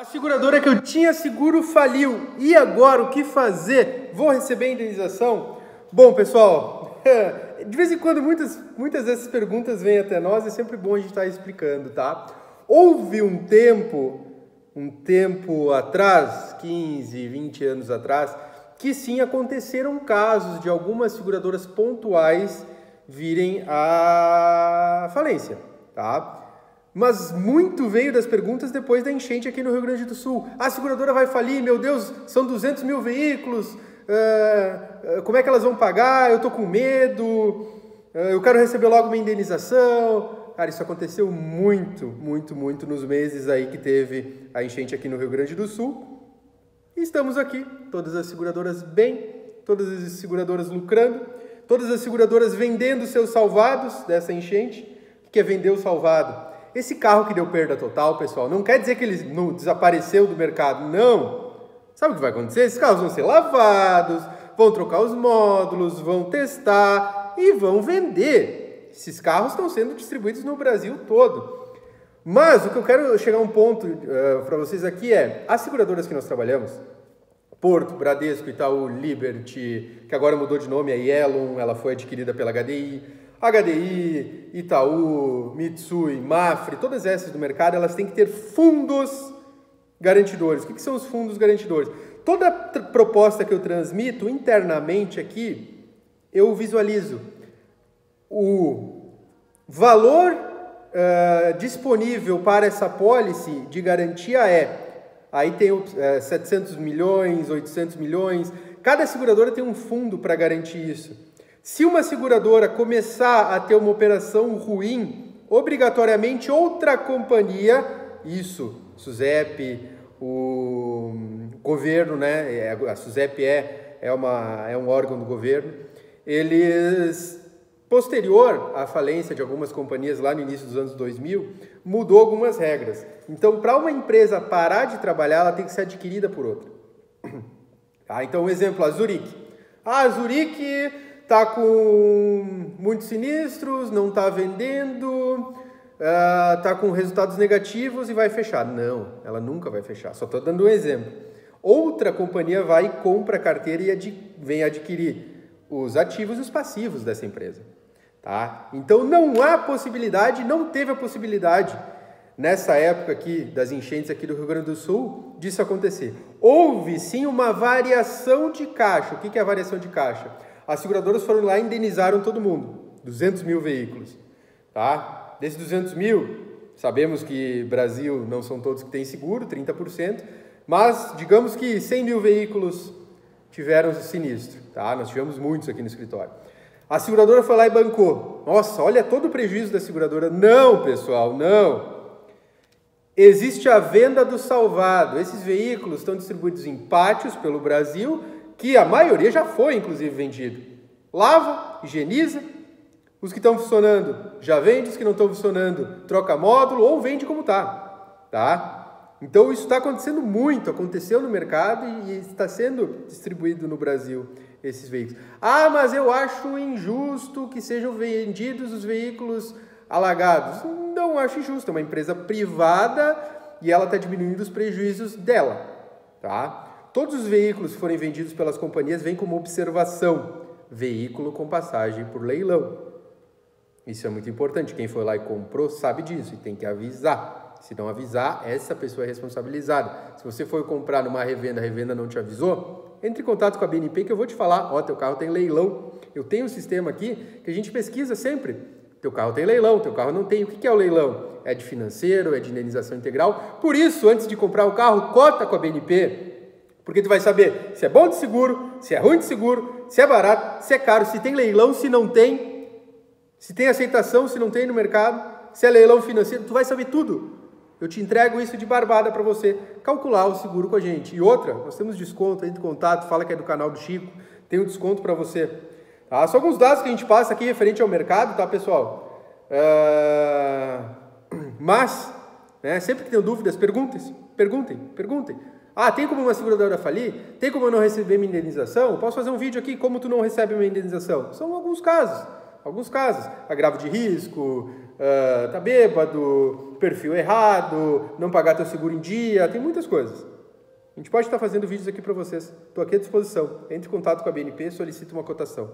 A seguradora que eu tinha seguro faliu. E agora o que fazer? Vou receber a indenização? Bom, pessoal, de vez em quando muitas, muitas dessas perguntas vêm até nós, é sempre bom a gente estar explicando, tá? Houve um tempo, um tempo atrás, 15, 20 anos atrás, que sim aconteceram casos de algumas seguradoras pontuais virem à falência, tá? Mas muito veio das perguntas depois da enchente aqui no Rio Grande do Sul. A seguradora vai falir, meu Deus, são 200 mil veículos, uh, como é que elas vão pagar? Eu estou com medo, uh, eu quero receber logo uma indenização. Cara, isso aconteceu muito, muito, muito nos meses aí que teve a enchente aqui no Rio Grande do Sul. E estamos aqui, todas as seguradoras bem, todas as seguradoras lucrando, todas as seguradoras vendendo seus salvados dessa enchente. O que é vender o salvado? Esse carro que deu perda total, pessoal, não quer dizer que ele não desapareceu do mercado, não. Sabe o que vai acontecer? Esses carros vão ser lavados, vão trocar os módulos, vão testar e vão vender. Esses carros estão sendo distribuídos no Brasil todo. Mas o que eu quero chegar a um ponto uh, eh, para vocês aqui é: as seguradoras que nós trabalhamos, Porto, Bradesco, Itaú, Liberty, que agora mudou de nome, a Yellow, ela foi adquirida pela HDI, HDI, Itaú, Mitsui, Mafre, todas essas do mercado, elas têm que ter fundos garantidores. O que, que são os fundos garantidores? Toda proposta que eu transmito internamente aqui, eu visualizo o valor uh, disponível para essa policy de garantia é Aí tem uh, eh, 700 milhões, 800 milhões. Cada seguradora tem um fundo para garantir isso. Se uma seguradora começar a ter uma operação ruim, obrigatoriamente outra companhia, isso, SUSEP, o governo, né? É, a SUSEP é, é, uma, é um órgão do governo, eles, posterior à falência de algumas companhias lá no início dos anos 2000, mudou algumas regras. Então, para uma empresa parar de trabalhar, ela tem que ser adquirida por outra. Tá? Então, um exemplo, a Zurich. Ah, a Zurich está com muitos sinistros, não está vendendo, está uh, com resultados negativos e vai fechar. Não, ela nunca vai fechar. Só estou dando um exemplo. Outra companhia vai e compra a carteira e ad vem adquirir os ativos e os passivos dessa empresa. Tá? Então não há possibilidade, não teve a possibilidade nessa época aqui das enchentes aqui do Rio Grande do Sul disso acontecer. Houve sim uma variação de caixa. O que é a variação de caixa? As seguradoras foram lá e indenizaram todo mundo, 200 mil veículos. Tá? Desses 200 mil, sabemos que Brasil não são todos que têm seguro, 30%, mas digamos que 100 mil veículos tiveram sinistro. Tá? Nós tivemos muitos aqui no escritório. A seguradora foi lá e bancou. Nossa, olha todo o prejuízo da seguradora. Não, pessoal, não. Existe a venda do salvado. Esses veículos estão distribuídos em pátios pelo Brasil que a maioria já foi, inclusive, vendido. Lava, higieniza, os que estão funcionando já vende, os que não estão funcionando troca módulo ou vende como está. Tá? Então isso está acontecendo muito, aconteceu no mercado e está sendo distribuído no Brasil esses veículos. Ah, mas eu acho injusto que sejam vendidos os veículos alagados. Não acho injusto, é uma empresa privada e ela está diminuindo os prejuízos dela. Tá? Todos os veículos que forem vendidos pelas companhias vêm como observação: veículo com passagem por leilão. Isso é muito importante. Quem foi lá e comprou sabe disso e tem que avisar. Se não avisar, essa pessoa é responsabilizada. Se você for comprar numa revenda, a revenda não te avisou, entre em contato com a BNP que eu vou te falar. Ó, oh, teu carro tem leilão. Eu tenho um sistema aqui que a gente pesquisa sempre. Teu carro tem leilão, teu carro não tem. O que é o leilão? É de financeiro, é de indenização integral. Por isso, antes de comprar o carro, cota com a BNP. Porque tu vai saber se é bom de seguro, se é ruim de seguro, se é barato, se é caro, se tem leilão, se não tem, se tem aceitação, se não tem no mercado, se é leilão financeiro, tu vai saber tudo. Eu te entrego isso de barbada para você calcular o seguro com a gente. E outra, nós temos desconto, entre em contato, fala que é do canal do Chico, tem um desconto para você. Tá? Só alguns dados que a gente passa aqui referente ao mercado, tá, pessoal? Uh... Mas, né, sempre que tenham dúvidas, perguntem, perguntem, perguntem. Ah, tem como uma seguradora falir? Tem como eu não receber minha indenização? Posso fazer um vídeo aqui como tu não recebe minha indenização? São alguns casos. Alguns casos. Agravo de risco, uh, tá bêbado, perfil errado, não pagar teu seguro em dia, tem muitas coisas. A gente pode estar fazendo vídeos aqui para vocês. Estou aqui à disposição. Entre em contato com a BNP, solicite uma cotação.